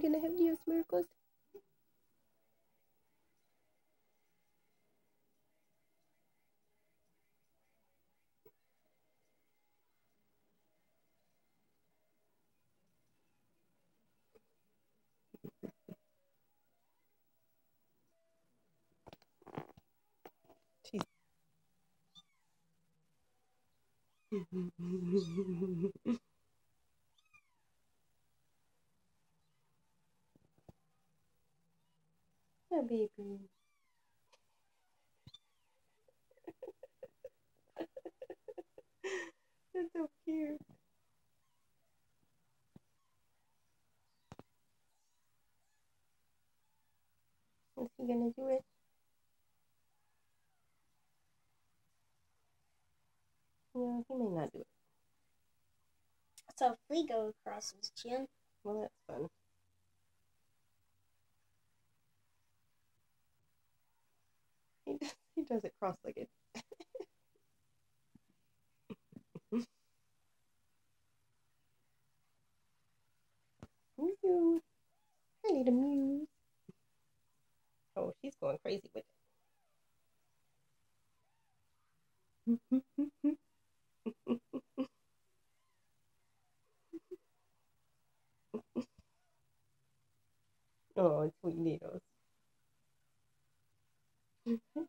Gonna have Dios miracles. She's Yeah, baby. That's so cute. Is he gonna do it? Yeah, he may not do it. So flea go across his chin. Well, that's fun. does it cross legged. Muse, I need a muse. Oh, she's going crazy with it. oh, sweet needles.